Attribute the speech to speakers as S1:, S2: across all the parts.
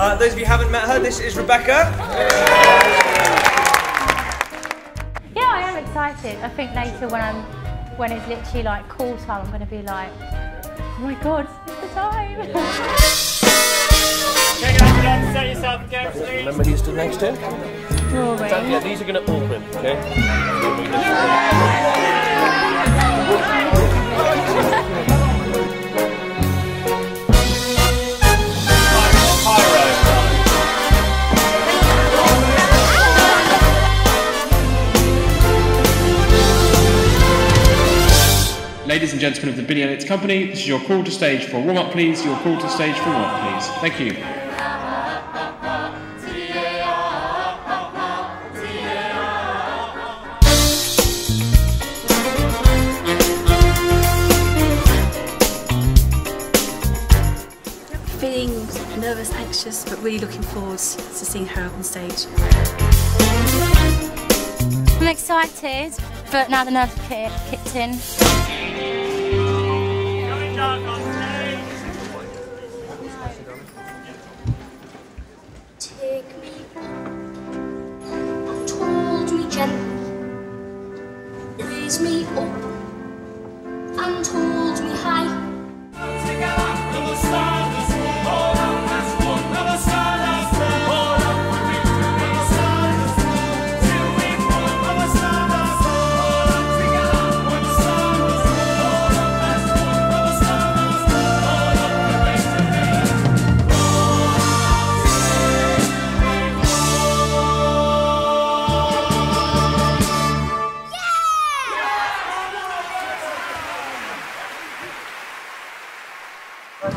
S1: Uh, those of you who haven't met her, this is Rebecca.
S2: Yeah, I am excited. I think later when I'm when it's literally like call time, I'm going to be like, oh my god, it's the time.
S3: Take it up, down, set yourself again, please.
S4: Remember these two next to you?
S2: Rory.
S4: Yeah, these are going to open, okay?
S5: Ladies and gentlemen of the Billy Elliot Company, this is your call to stage for warm up, please. Your call to stage for warm up, please. Thank you.
S6: Feeling nervous, anxious, but really looking forward to seeing her up on stage.
S2: I'm excited, but now the nerves kick- kicked in.
S7: Take me, me gently, raise me up,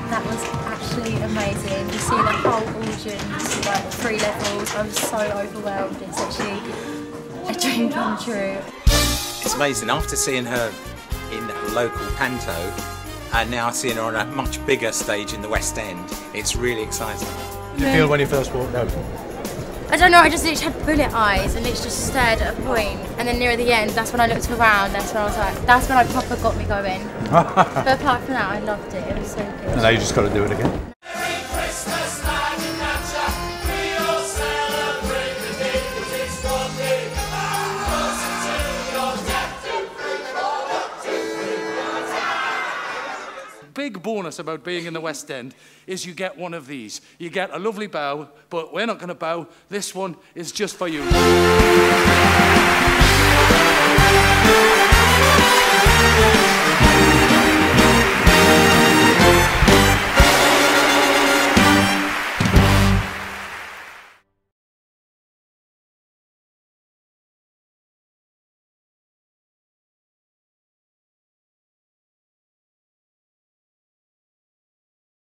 S2: That was actually amazing. You see the whole audience, like three levels. I'm so overwhelmed. It's actually a dream come true.
S8: It's amazing. After seeing her in local panto and now seeing her on a much bigger stage in the West End, it's really exciting.
S9: Did you feel when you first walked out?
S2: I don't know, I just literally had bullet eyes and literally just stared at a point. and then near the end, that's when I looked around, that's when I was like, that's when I proper got me going. but apart from that, I loved it, it was so good.
S9: Now you just got to do it again.
S10: Big bonus about being in the West End is you get one of these. You get a lovely bow, but we're not going to bow. This one is just for you.